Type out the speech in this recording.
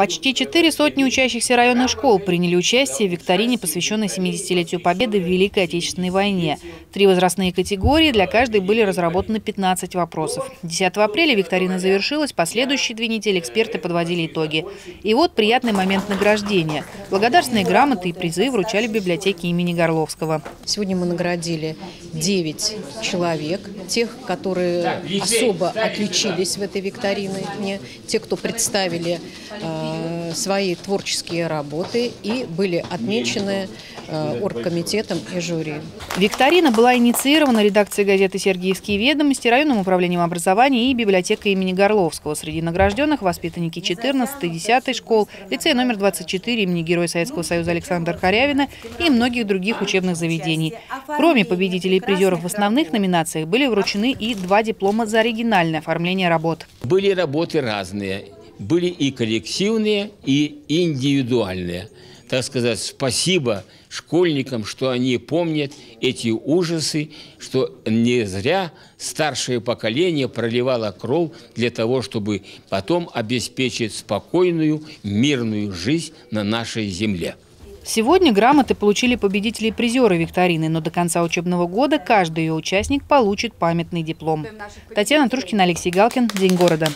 Почти четыре сотни учащихся районных школ приняли участие в викторине, посвященной 70-летию Победы в Великой Отечественной войне. Три возрастные категории, для каждой были разработаны 15 вопросов. 10 апреля викторина завершилась, последующие две недели эксперты подводили итоги. И вот приятный момент награждения. Благодарственные грамоты и призы вручали в библиотеке имени Горловского. Сегодня мы наградили 9 человек, тех, которые особо отличились в этой викторине, те, кто представили э, свои творческие работы и были отмечены э, оргкомитетом и жюри. Викторина была инициирована редакцией газеты «Сергиевские ведомости», районным управлением образования и библиотекой имени Горловского. Среди награжденных воспитанники 14 и 10 школ, лицей номер 24 имени Героя Советского Союза Александра Корявина и многих других учебных заведений. Кроме победителей и призеров в основных номинациях были вручены и два диплома за оригинальное оформление работ. Были работы разные были и коллективные, и индивидуальные. Так сказать, спасибо школьникам, что они помнят эти ужасы, что не зря старшее поколение проливало кровь для того, чтобы потом обеспечить спокойную, мирную жизнь на нашей земле. Сегодня грамоты получили победители и призеры викторины, но до конца учебного года каждый ее участник получит памятный диплом. Татьяна Трушкина, Алексей Галкин. День города.